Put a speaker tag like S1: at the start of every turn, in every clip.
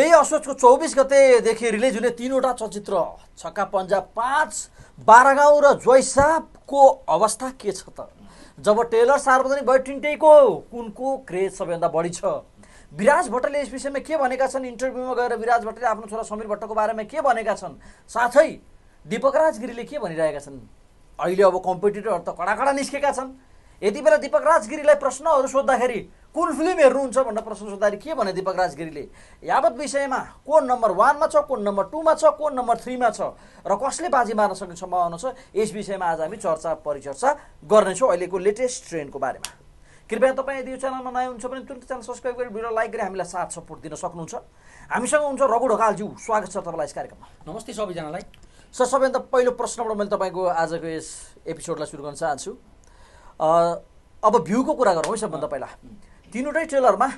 S1: यही असोजको चौबिस गतेदेखि रिलिज हुने तिनवटा चलचित्र। छक्का पन्जा पाँच बाह्र गाउँ र जोइसापको अवस्था के छ त? जब टेलर सार्वजनिक भयो टिन्टेको कुनको क्रेज सबैभन्दा बढी छ। विराज भट्टले यस विषयमा के भनेका छन्? इन्टरभ्यूमा गएर विराज भट्टले आफ्नो छोरा समीर भट्टको बारेमा के भनेका छन्? साथै दीपक राजगिरीले के भनिरहेका छन्? अहिले अब कम्पिटिटरहरू त कडा कडा निस्केका छन्। यति बेला दीपक राजगिरीलाई प्रश्नहरू सोद्धाखेरि कुन फिल्म हेर्नुहुन्छ भनेर प्रश्न सोद्धाखेरि के भने दीपक राजगिरीले? यावत विषयमा को नम्बर वानमा छ को नम्बर टूमा छ को नम्बर थ्रीमा छ र कसले बाजी मार्न सक्ने सम्भावना छ यस विषयमा आज हामी चर्चा परिचर्चा गर्नेछौँ अहिलेको लेटेस्ट ट्रेन्डको बारेमा। कृपया तपाईँ यदि यो च्यानलमा नयाँ हुन्छ भने तुरन्त च्यानल सब्सक्राइब गरेर भिडियो लाइक गरी हामीलाई साथ सपोर्ट दिन सक्नुहुन्छ। हामीसँग हुन्छ रघु ढकालज्यू। स्वागत छ तपाईँलाई यस कार्यक्रममा।
S2: नमस्ते सबैजनालाई।
S1: सर सबैभन्दा पहिलो प्रश्नबाट मैले तपाईँको आजको यस एपिसोडलाई सुरु गर्न चाहन्छु। अब भ्यूको कुरा गरौँ है सबभन्दा पहिला। तिनवटै ट्रेलरमा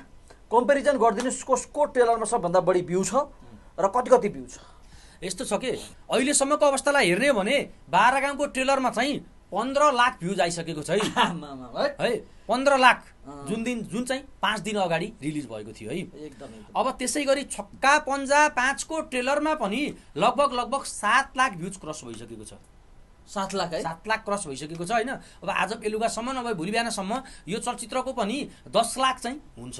S1: कम्पेरिजन गरिदिनुहोस् कसको ट्रेलरमा सबभन्दा बढी भ्यू छ र कति कति भ्यू छ?
S2: यस्तो छ कि? अहिलेसम्मको अवस्थालाई हेर्ने हो भने बाह्र गाउँको ट्रेलरमा चाहिँ पन्ध्र लाख भ्युज आइसकेको छ है।
S1: है
S2: है पन्ध्र लाख। जुन दिन जुन चाहिँ पाँच दिन अगाडि रिलिज भएको थियो है।
S1: एकदम एकदम।
S2: अब त्यसै गरी छक्का पन्जा पाँचको ट्रेलरमा पनि लगभग लगभग सात लाख भ्युज क्रस भइसकेको छ।
S1: सात लाख है?
S2: सात लाख क्रस भइसकेको छ होइन? अब आज बेलुकासम्म नभए भोलि बिहानसम्म यो चलचित्रको पनि दस लाख चाहिँ हुन्छ।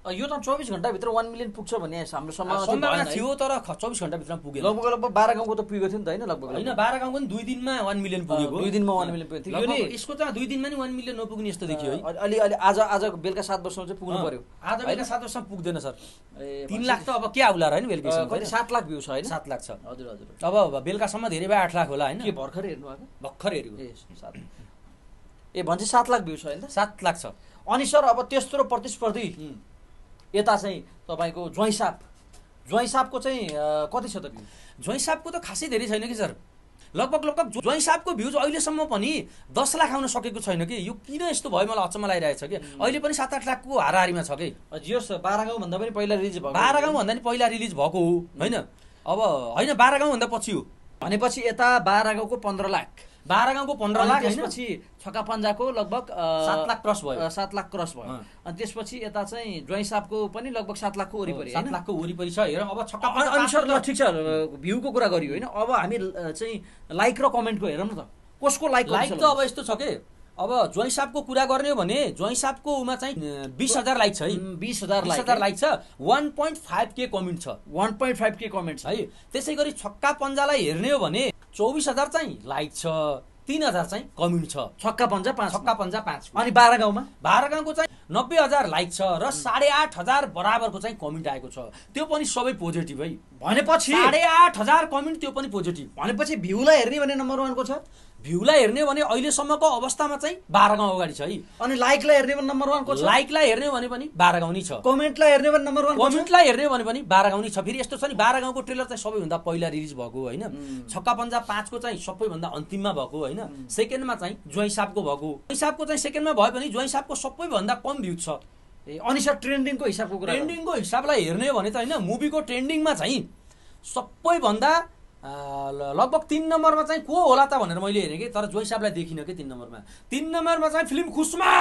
S1: यो त चौबिस घन्टाभित्र वान मिलियन पुग्छ भन्ने हाम्रो सम्भावना।
S2: थियो तर चौबिस घन्टाभित्र पुगेन।
S1: लगभग लगभग बाह्र गाउँको त पुगेको थियो नि त होइन लगभग
S2: होइन बाह्र गाउँको पनि दुई दिनमा वान मिलियन पुगेको।
S1: दुई दिनमा one million पुगेको। थियो। नि-
S2: यसको त दुई दिनमा नि वान मिलियन नपुग्ने यस्तो देखियो है।
S1: अलि अलि आज आज बेलुका सात वर्षमा चाहिँ पुग्नु
S2: अँ,
S1: पर्यो।
S2: आज बेलुका सात वर्षसम्म पुग्दैन सर। तिन लाख त अब के आउला र होइन बेलुका
S1: सात लाख भ्यू छ होइन?
S2: सात लाख छ।
S1: हजुर हजुर।
S2: अब बेलुकासम्म धेरै भए आठ लाख होला होइन?
S1: भर्खरै हेर्नु भएको?
S2: भर्खर हेऱ्यो।
S1: ए भन्छ सात लाख भ्यू छ होइन?
S2: सात लाख छ।
S1: अनि सर अब तेस्रो प्रतिस्पर्धी। यता चाहिँ तपाईँको ज्वाइँसाप ज्वाइँसापको चाहिँ अ, कति छ त भ्यू?
S2: ज्वाइँ साहबको त खासै धेरै छैन कि सर? लगभग लगभग ज्वाइँ साहबको भ्युज अहिलेसम्म पनि दस लाख आउन सकेको छैन कि? यो किन यस्तो भयो मलाई अचम्म लागिरहेको छ कि अहिले पनि सात आठ लाखको हाराहारीमा छ कि?
S1: जियोस् बाह्र गाउँभन्दा पनि पहिला रिलिज भएको
S2: बाह्र गाउँभन्दा नि पहिला रिलिज भएको हो होइन? अब होइन बाह्र गाउँभन्दा पछि हो।
S1: भनेपछि यता बाह्र गाउँको पन्ध्र लाख।
S2: बाह्र गाउँको पन्ध्र लाख?
S1: त्यसपछि छक्का पन्जाको लगभग
S2: सात लाख क्रस भयो।
S1: सात लाख क्रस भयो। अनि त्यसपछि यता चाहिँ ज्वाइँसापको पनि लगभग सात लाखको वरिपरि
S2: सात? लाखको वरिपरि छ। हेर अब छक्का
S1: ठिक छ भ्यूको कुरा गरियो होइन? अब हामी चाहिँ लाइक र कमेन्टको हेरौँ न त। कसको लाइक
S2: लाइक त अब यस्तो छ कि? अब ज्वाइँ साहबको कुरा गर्ने हो भने ज्वाइँ साहबको उमा चाहिँ बिस हजार लाइक छ है।
S1: बिस हजार
S2: बिस
S1: लाइक
S2: हजार लाइक छ। One point five K comment छ।
S1: One point five K comment छ।
S2: है। त्यसै गरी छक्का पन्जालाई हेर्ने हो भने चौबिस हजार चाहिँ लाइक छ तिन हजार चाहिँ कमेन्ट छ।
S1: छक्का पन्जा पाँच
S2: छक्का पन्जा पाँच
S1: अनि बाह्र गाउँमा?
S2: बाह्र गाउँको चाहिँ नब्बे हजार लाइक छ र साढे आठ हजार बराबरको चाहिँ कमेन्ट आएको छ। त्यो पनि सबै पोजिटिभ है।
S1: भनेपछि?
S2: साढे आठ हजार कमेन्ट त्यो पनि पोजिटिभ।
S1: भनेपछि भ्यूलाई हेर्ने भने नम्बर वानको छ।
S2: भ्यूलाई हेर्ने भने अहिलेसम्मको अवस्थामा चाहिँ बाह्र गाउँ अगाडि छ है।
S1: अनि लाइकलाई हेर्ने भने नम्बर वानको
S2: लाइकलाई हेर्ने भने पनि बाह्र गाउँ नै छ।
S1: कमेन्टलाई हेर्ने भने नम्बर वानको छ?
S2: कमेन्टलाई हेर्ने भने पनि बाह्र गाउँ नै छ। फेरि यस्तो छ नि बाह्र गाउँको ट्रेलर चाहिँ सबैभन्दा पहिला रिलिज भएको होइन? छक्का पन्जा पाँचको चाहिँ सबैभन्दा अन्तिममा भएको होइन? सेकेन्डमा चाहिँ ज्वाइँ साहबको भएको ज्वाइँ चाहिँ सेकेन्डमा भयो भने ज्वाइँ साहबको सबैभन्दा कम भ्यू छ।
S1: ए, अनि सर ट्रेन्डिङको हिसाबको कुरा।
S2: ट्रेन्डिङको हिसाबलाई हेर्ने हो भने त होइन? मुभीको ट्रेन्डिङमा चाहिँ सबैभन्दा लगभग तिन नम्बरमा चाहिँ को होला त भनेर मैले हेरेँ कि तर जोइ साहबलाई देखिनँ कि तिन नम्बरमा। तिन नम्बरमा चाहिँ फिल्म खुसमा!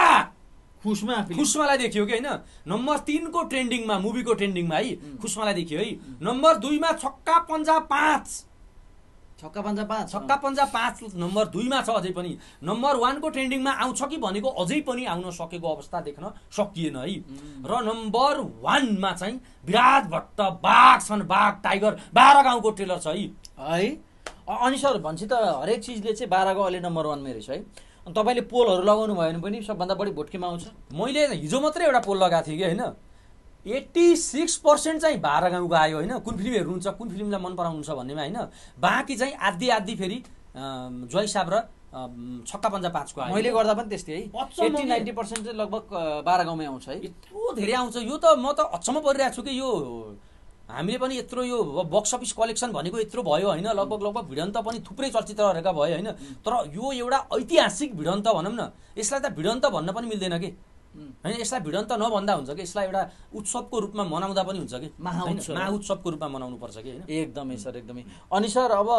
S1: खुसमा फिल्म।
S2: खुसमालाई देखियो कि होइन? नम्बर तिनको ट्रेन्डिङमा मुभीको ट्रेन्डिङमा है? खुसमालाई देखियो है? नम्बर दुईमा छक्का पन्जा पाँच।
S1: छक्का पन्जा पाँच।
S2: छक्का पन्जा पाँच नम्बर दुईमा छ अझै पनि। नम्बर वानको ट्रेन्डिङमा आउँछ कि भनेको अझै पनि आउन सकेको अवस्था देख्न सकिएन है? र नम्बर वानमा चाहिँ विराट भट्ट बाघ छन् बाघ टाइगर बाह्र गाउँको ट्रेलर छ है?
S1: है? अनि सर भन्छ त हरेक चिजले चाहिँ बाह्र गाउँ अहिले नम्बर वानमै रहेछ है। अनि तपाईँले पोलहरू लगाउनु भयो भने पनि सबभन्दा बढी भोट केमा आउँछ।
S2: मैले हिजो मात्रै एउटा पोल लगाएको थिएँ कि होइन? एट्टी सिक्स पर्सेन्ट चाहिँ बाह्र गाउँको आयो होइन। कुन फिल्म हेर्नुहुन्छ कुन फिल्मलाई मन पराउनुहुन्छ भन्नेमा होइन। बाँकी चाहिँ आधी आधी फेरि जोइ साहब र छक्का पन्जा पाँचको आयो।
S1: मैले गर्दा पनि त्यस्तै है। एट्टी। नाइन्टी पर्सेन्ट चाहिँ लगभग बाह्र गाउँमै आउँछ है।
S2: यत्रो धेरै आउँछ। यो त म त अचम्म परिरहेको छु कि यो हामीले पनि यत्रो यो बक्स अफिस कलेक्सन भनेको यत्रो भयो होइन। लगभग लगभग भिडन्त पनि थुप्रै चलचित्रहरूका भयो होइन। तर यो एउटा ऐतिहासिक भिडन्त भनौँ न। यसलाई त भिडन्त भन्न पनि मिल्दैन कि? होइन यसलाई भिडन्त नभन्दा हुन्छ कि? यसलाई एउटा उत्सवको रूपमा मनाउँदा पनि हुन्छ कि? महाउत्सवको रूपमा मनाउनु पर्छ कि होइन?
S1: एकदमै सर एकदमै। अनि सर अब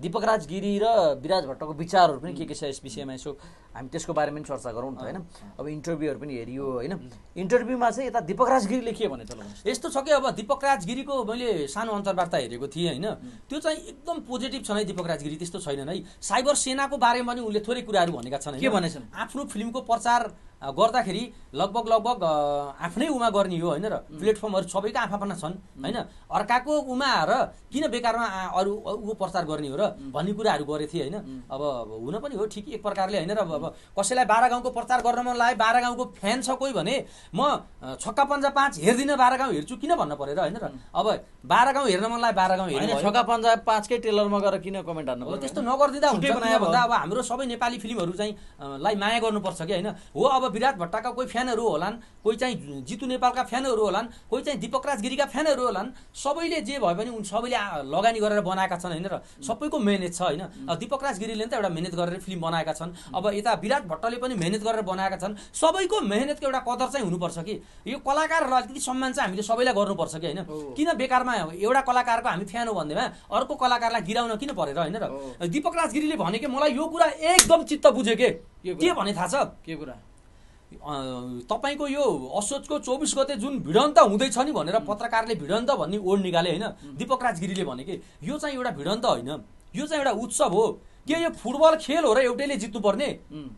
S1: दिपक राज गिरी र विराज भट्टको विचारहरू पनि के के छ यस विषयमा? यसो हामी त्यसको बारेमा पनि चर्चा गरौँ न त होइन? अब इन्टरभ्यूहरू पनि हेरियो होइन? इन्टरभ्यूमा चाहिँ यता दिपक राज गिरीले के भने भन्नुहोस्।
S2: यस्तो छ कि अब दिपक राज गिरीको मैले सानो अन्तर्वार्ता हेरेको थिएँ होइन? त्यो चाहिँ एकदम पोजिटिभ छ नै दिपक राज गिरी त्यस्तो छैनन् है साइबर सेनाको बारेमा पनि उनले थोरै कुराहरू भनेका छन्
S1: के? भनेछन्?
S2: आफ्नो फिल्मको प्रचार गर्दाखेरि लगभग लगभग आफ्नै उमा गर्ने हो होइन र प्लेटफर्महरू सबैको आफाफाना छन् होइन? अर्काको उमा र किन बेकारमा अरू ऊ प्रचार गर्ने हो र भन्ने कुराहरू गरेको थिएँ होइन? अब हुन पनि हो ठिक एक प्रकारले होइन र अब कसैलाई बाह्र गाउँको प्रचार गर्न मन लाग्यो बाह्र गाउँको फ्यान छ कोही भने म छक्का पन्जा पाँच हेर्दिनँ बाह्र गाउँ हेर्छु किन भन्नु पऱ्यो र होइन र? अब बाह्र गाउँ हेर्न मन लाग्यो बाह्र गाउँ हेर्नु
S1: छक्का पन्जा पाँचकै टेलरमा गएर किन कमेन्ट हान्नु
S2: हो? त्यस्तो नगरिदिँदा हुन्छ भन्दा अब हाम्रो सबै नेपाली फिल्महरू चाहिँ लाई माया गर्नुपर्छ कि होइन? हो अब विराट भट्टका कोही फ्यानहरू होलान् कोही चाहिँ जितु नेपालका फ्यानहरू होलान् कोही चाहिँ दिपक राज गिरीका फ्यानहरू होलान् सबैले जे भए पनि उन सबैले लगानी गरेर बनाएका छन् होइन र सबैको मेहनत छ होइन। दिपक राज गिरीले नि त एउटा मेहनत गरेर फिल्म बनाएका छन्। अब यता विराट भट्टले पनि मेहनत गरेर बनाएका छन्। सबैको मेहनतको एउटा कदर चाहिँ हुनुपर्छ कि। यो कलाकारहरूलाई अलिकति सम्मान चाहिँ हामीले सबैलाई गर्नुपर्छ कि होइन। किन बेकारमा एउटा कलाकारको हामी फ्यान हो भन्दैमा अर्को कलाकारलाई गिराउन किन परेर होइन र। दिपक राज गिरीले भने कि मलाई यो कुरा एकदम चित्त बुझ्यो के?
S1: के?
S2: भने थाहा छ?
S1: के कुरा?
S2: तपाईँको यो असोजको चौबिस गते जुन भिडन्त हुँदैछ नि भनेर पत्रकारले भिडन्त भन्ने ओड निकाले होइन दिपक राज गिरीले भने कि यो चाहिँ एउटा भिडन्त होइन यो चाहिँ एउटा उत्सव हो। के यो फुटबल खेल हो र एउटैले जित्नुपर्ने.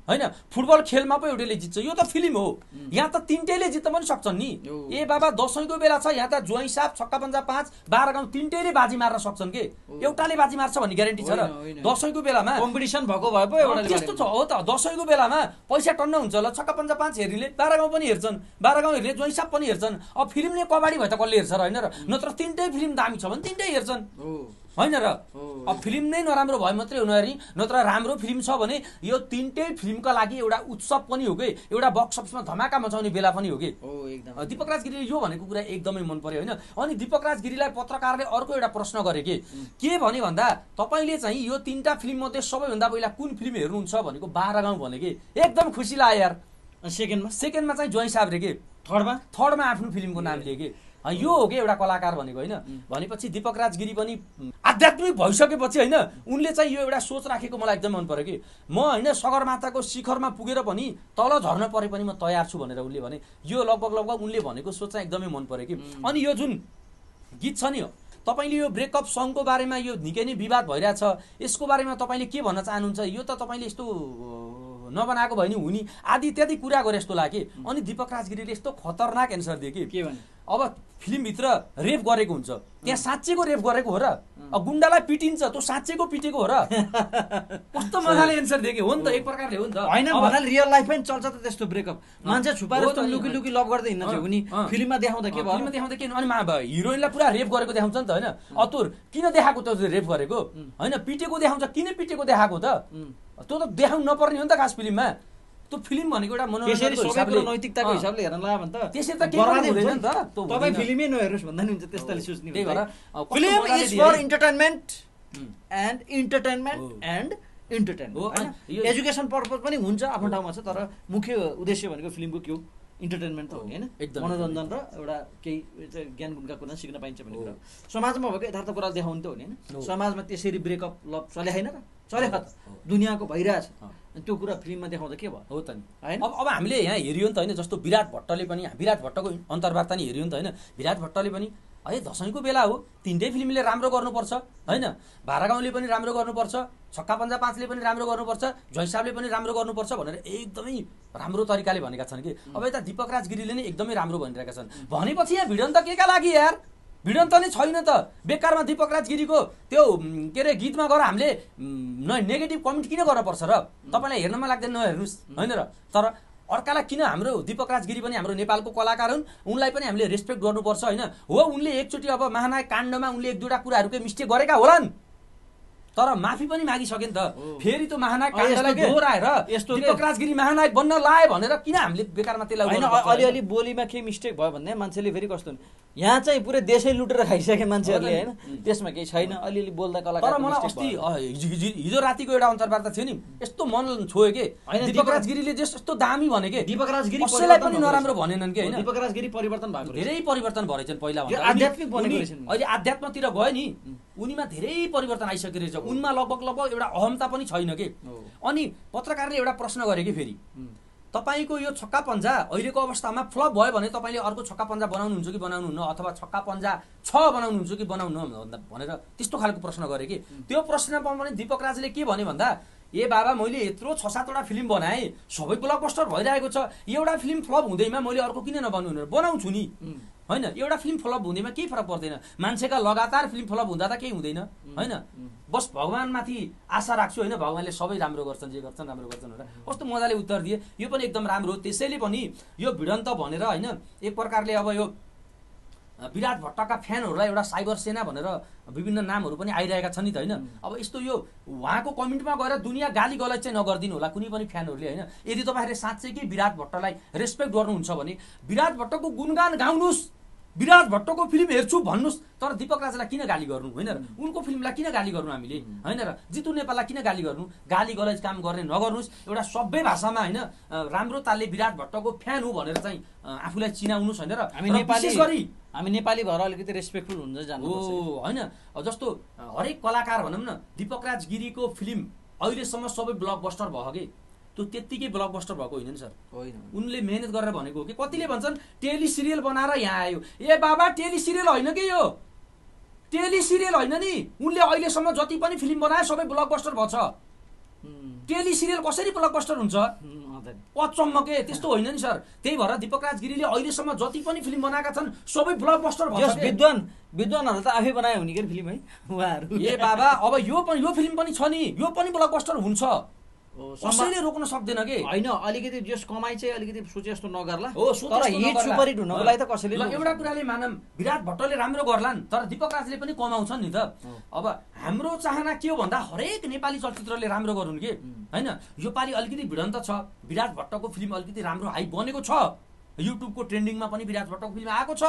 S2: होइन फुटबल खेलमा पो एउटैले जित्छ। यो त फिल्म हो। यहाँ त तिनटैले जित्न पनि सक्छन् नि। ए बाबा दसैँको बेला छ यहाँ त ज्वाइँ साप छक्का पन्जा पाँच बाह्र गाउँ तिनटैले बाजी मार्न सक्छन् के। एउटाले बाजी मार्छ भन्ने ग्यारेन्टी छ र। दसैँको बेलामा
S1: कम्पिटिसन भएको भए पो एउटा
S2: त्यस्तो छ हो त। दसैँको बेलामा पैसा टन्न हुन्छ ल छक्का पन्जा पाँच हेरीले बाह्र गाउँ पनि हेर्छन्। बाह्र गाउँ हेरीले ज्वाइँसाप पनि हेर्छन्। अब फिल्मले कबाडी भए त कसले हेर्छ र होइन र? नत्र तिनटै फिल्म दामी छ भने तिनटै हेर्छन्। होइन र। अब फिल्म नै नराम्रो भयो मात्रै हुनु अरे नत्र राम्रो फिल्म छ भने यो तिनटै फिल्मका लागि एउटा उत्सव पनि हो कि? एउटा बक्स अफिसमा धमाका मचाउने बेला पनि हो कि? दिपक राज गिरीले यो भनेको कुरा एकदमै मन पर्यो होइन? अनि दिपक राज गिरीलाई पत्रकारले अर्को एउटा प्रश्न गरे कि के भने भन्दा तपाईँले चाहिँ यो तिनवटा फिल्म मध्ये सबैभन्दा पहिला कुन फिल्म हेर्नुहुन्छ भनेको बाह्र गाउँ भने कि? एकदम खुसी लाग्यो यार।
S1: सेकेन्डमा?
S2: सेकेन्डमा चाहिँ ज्वाइँ साहब रे के?
S1: थर्डमा?
S2: थर्डमा आफ्नो फिल्मको नाम लिए कि? यो हो कि एउटा कलाकार भनेको होइन? भनेपछि दिपक राज गिरी पनि आध्यात्मिक भइसकेपछि होइन उनले चाहिँ यो एउटा सोच राखेको मलाई एकदम मन पर्यो कि। म होइन सगरमाथाको शिखरमा पुगेर पनि तल झर्न परे पनि म तयार छु भनेर उनले भने। यो लगभग लगभग उनले भनेको सोच चाहिँ एकदमै मन पर्यो कि। अनि यो जुन गीत छ नि तपाईँले यो ब्रेकअप सङको बारेमा यो निकै नै विवाद भइरहेछ। यसको बारेमा तपाईँले के भन्न चाहनुहुन्छ? यो त तपाईँले यस्तो नबनाएको भयो नि हुने। आदि इत्यादि कुरा गरे जस्तो लाग्यो। अनि दिपक राजगिरीले यस्तो खतरनाक एन्सर दियो कि।
S1: के भने
S2: अब फिल्मभित्र रेप गरेको हुन्छ। त्यहाँ साँच्चेको रेप गरेको हो र। अब गुन्डालाई पिटिन्छ त्यो साँच्चेको पिटेको हो र। कस्तो मजाले एन्सर दियो कि। हो नि त एक प्रकारले हो नि त।
S1: होइन भन्नाले रियल लाइफ पनि चल्छ त त्यस्तो ब्रेकअप मान्छे छुपाएर लुकी। लुकी लभ गर्दै हिँड्न थियो उनी। फिल्ममा देखाउँदा के
S2: अँ, फिल्ममा
S1: भयो
S2: देखाउँदा के? अनि हिरोइनलाई पुरा रेप गरेको देखाउँछ नि त होइन? अतुर किन देखाएको त रेप गरेको? होइन पिटेको देखाउँछ किन पिटेको देखाएको त. त्यो त देखाउनु नपर्ने हो नि त खास फिल्ममा। त्यो फिल्म भनेको एउटा
S1: नैतिकताको हिसाबले हेर्न लाग्यो भने त
S2: त्यसरी त
S1: हुन्छ
S2: हुँदैन नि त,
S1: तपाईँ। फिल्मै नहेर्नुहोस् भन्दा नि हुन्छ त्यस्ताले सोच्ने
S2: त्यही भएर,
S1: फिल्म इज फर
S2: है।
S1: इन्टरटेनमेन्ट. एन्ड इन्टरटेनमेन्ट
S2: हो।
S1: एन्ड
S2: हो,
S1: इन्टरटेनमेन्ट
S2: अनि यो-
S1: एजुकेसन पर्पज पनि हुन्छ आफ्नो ठाउँमा छ तर मुख्य उद्देश्य भनेको फिल्मको के हो? इन्टरटेनमेन्ट त हो नि होइन?
S2: एकदम,
S1: मनोरञ्जन र एउटा केही ज्ञान गुणका कुरा सिक्न पाइन्छ भन्ने कुरा हो। समाजमा भएको यथार्थ कुरा देखाउनु त हो नि
S2: हो।
S1: होइन समाजमा त्यसरी ब्रेकअप लभ चले होइन र चले त।
S2: हो।
S1: दुनियाँको भइरहेछ। त्यो कुरा फिल्ममा देखाउँदा के भयो?
S2: हो त नि।
S1: होइन?
S2: अब अब हामीले यहाँ हेऱ्यो नि त होइन जस्तो विराट भट्टले पनि विराट भट्टको अन्तर्वार्ता नि हेऱ्यो नि त होइन विराट भट्टले पनि है दसैँको बेला हो तिनटै फिल्मले राम्रो गर्नुपर्छ होइन? भारागाउँले पनि राम्रो गर्नुपर्छ छक्का पन्जा पाँचले पनि राम्रो गर्नुपर्छ जयसाबले पनि राम्रो गर्नुपर्छ भनेर एकदमै राम्रो तरिकाले भनेका छन् कि। अब यता दिपक राज गिरीले नै एकदमै राम्रो भनिरहेका छन्। भनेपछि यहाँ भिडन्त के का लागि यार? भिडन्त नै छैन त। बेकारमा दिपक राज गिरीको त्यो के अरे गीतमा गएर हामीले नेगेटिभ कमेन्ट किन गर्नुपर्छ र? तपाईँलाई हेर्नमा लाग्दैन नहेर्नुहोस्। होइन र? तर अर्कालाई किन हाम्रो दिपक राज गिरी पनि हाम्रो नेपालको कलाकार हुन्? उनलाई पनि हामीले रेस्पेक्ट गर्नुपर्छ होइन? हो उनले एकचोटि अब महानायक काण्डमा उनले एक दुईवटा कुराहरू केही मिस्टेक गरेका होलान्। तर माफी पनि मागिसके नि त। फेरि त्यो महानायक काण्डलाई? दोहोऱ्याएर
S1: यस्तो
S2: राजगिरी महानायक बन्न लायो भनेर किन हामीले बेकारमा त्यसलाई
S1: होइन अलिअलि बोलीमा केही मिस्टेक भयो भने मान्छेले फेरि कस्तो यहाँ चाहिँ पुरै देशै लुटेर खाइसके मान्छेहरूले होइन? त्यसमा केही छैन। अलिअलि बोल्दा
S2: तर
S1: कलाकार
S2: मलाई अस्ति हिजो रातिको एउटा अन्तर्वार्ता थियो नि। यस्तो मन छोयो के?
S1: होइन,
S2: दीपक राजगिरीले जे यस्तो दामी भने के?
S1: दीपक राजगिरी
S2: कसैलाई पनि नराम्रो। भनेनन् कि होइन?
S1: दीपक राजगिरी परिवर्तन भएको।
S2: धेरै परिवर्तन भएछन् पहिला।
S1: आध्यात्मिक बनेको।
S2: अहिले आध्यात्मतिर गयो नि। उनीमा धेरै परिवर्तन आइसकेको रहेछ। उनमा लगभग लगभग एउटा अहमता पनि छैन कि। अनि पत्रकारले एउटा प्रश्न गरे कि फेरि? तपाईँको यो छक्का पन्जा अहिलेको अवस्थामा फ्लप भयो भने तपाईँले अर्को छक्का पन्जा बनाउनुहुन्छ कि बनाउनुहुन्न अथवा छक्का पन्जा छ बनाउनुहुन्छ कि बनाउनु भनेर त्यस्तो खालको प्रश्न गरे कि? त्यो प्रश्नमा पनि दीपक राजले के भन्यो भन्दा ए बाबा मैले यत्रो छ सातवटा फिल्म बनाएँ सबै ब्लकबस्टर भइरहेको छ। एउटा फिल्म फ्लप हुँदैमा मैले अर्को किन नबनाउनु बनाउँछु नि? होइन एउटा फिल्म फ्लप हुँदैमा केही फरक पर्दैन। मान्छेका लगातार फिल्म फ्लप हुँदा त केही हुँदैन होइन? बस भगवान्माथि आशा राख्छु होइन? भगवान्ले सबै राम्रो गर्छन् जे गर्छन् राम्रो गर्छन् भनेर। कस्तो मजाले उत्तर दिए। यो पनि एकदम राम्रो हो। त्यसैले पनि यो भिडन्त भनेर होइन? एक प्रकारले अब यो विराट भट्टका फ्यानहरूलाई एउटा साइबर सेना भनेर विभिन्न नामहरू पनि आइरहेका छन् नि त होइन? अब यस्तो यो उहाँको कमेन्टमा गएर दुनियाँ गाली गलत चाहिँ नगरिदिनु होला कुनै पनि फ्यानहरूले होइन? यदि तपाईँहरूले साँच्चै कि विराट भट्टलाई रेस्पेक्ट गर्नुहुन्छ भने विराट भट्टको गुणगान गाउनुहोस्। विराट भट्टको फिल्म हेर्छु भन्नुहोस्। तर दीपक राजालाई किन गाली गर्नु होइन? र उनको फिल्मलाई किन गाली गर्नु हामीले होइन? र जितु नेपाललाई किन गाली गर्नु? गाली गलत काम गर्ने नगर्नुहोस्। एउटा सबै भाषामा होइन राम्रो तालले विराट भट्टको फ्यान हो भनेर चाहिँ आफूलाई चिनाउनुहोस् होइन? र
S1: हामी
S2: विशेष गरी
S1: हामी नेपाली भएर अलिकति रेस्पेक्टफुल हुन्छ
S2: हो
S1: जानु
S2: होइन। अब जस्तो हरेक कलाकार भनौँ न दीपक राज गिरीको फिल्म अहिलेसम्म सबै ब्लकबस्टर भयो कि? त्यो त्यत्तिकै ब्लकबस्टर भएको होइन नि सर।
S1: होइन।
S2: उनले मेहनत गरेर भनेको हो कि? कतिले भन्छन् टेली सिरियल बनाएर यहाँ आयो। ए बाबा टेली सिरियल होइन कि यो? टेली सिरियल होइन नि। उनले अहिलेसम्म जति पनि फिल्म बनायो सबै ब्लकबस्टर भएको छ टेली सिरियल कसरी ब्लकबस्टर हुन्छ। अचम्म के? त्यस्तो होइन नि सर। त्यही भएर दीपक राज गिरीले अहिलेसम्म जति पनि फिल्म बनाएका छन् सबै ब्लकबस्टर के।
S1: विद्वान विद्वानहरू त आफै बनायो हुने के फिल्म है? उहाँहरू।
S2: ए बाबा अब यो पनि यो फिल्म पनि छ नि। यो पनि ब्लकबस्टर हुन्छ। कसैले रोक्न सक्दैन के?
S1: होइन अलिकति जस कमाइ चाहिँ अलिकति सोचे जस्तो नगर्ला।
S2: हो
S1: तर हिट। सुपर हिट हुनको लागि त कसैले
S2: एउटा। कुराले मानम विराट भट्टले राम्रो गर्लान् तर दीपक राजले पनि कमाउँछन् नि त। अब हाम्रो चाहना के हो भन्दा हरेक नेपाली चलचित्रले राम्रो गरून् कि? होइन योपालि अलिकति भिडन्त छ। विराट भट्टको फिल्म अलिकति राम्रो हाई बनेको छ। युट्युबको ट्रेन्डिङमा पनि विराट भट्टको फिल्म आएको छ।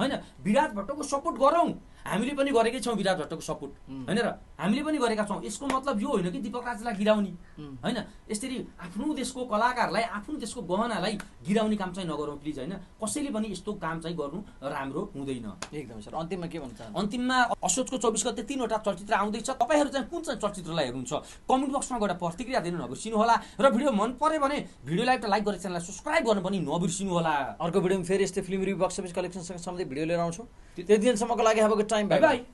S2: होइन विराट भट्टको सपोर्ट गरौँ। हामीले पनि गरेकै छौँ विराट भट्टको सपोर्ट। होइन र? हामीले पनि गरेका छौँ। यसको मतलब यो होइन कि दीपक राजलाई गिराउने. होइन? यसरी आफ्नो देशको कलाकारलाई आफ्नो देशको गहनालाई गिराउने काम चाहिँ नगरौँ प्लिज होइन? कसैले पनि यस्तो काम चाहिँ गर्नु राम्रो हुँदैन।
S1: एकदमै सर। अन्तिममा के भन्छ
S2: अन्तिममा असोजको चौबिस गते तिनवटा चलचित्र आउँदैछ। तपाईँहरू चाहिँ कुन चाहिँ चलचित्रलाई हेर्नुहुन्छ? कमेन्ट बक्समा गएर प्रतिक्रिया दिनु नबिर्सिनु होला र भिडियो मन पर्यो भने भिडियोलाई एउटा लाइक गरेर च्यानललाई सब्सक्राइब गर्नु पनि नबिर्सिनु होला
S1: अर्को भिडियोमा फेरि यस्तै फिल्म रिभ्यू बक्स अफिस कलेक्सनसँग सम्बन्धित भिडियो लिएर आउँछौँ। त्यति दिनसम्मको लागि अब time.
S2: Bye bye. bye.